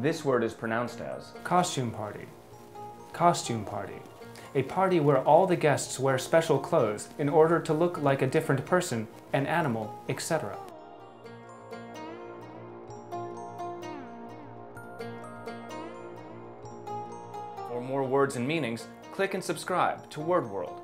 This word is pronounced as Costume party. Costume party. A party where all the guests wear special clothes in order to look like a different person, an animal, etc. For more words and meanings, click and subscribe to Word World.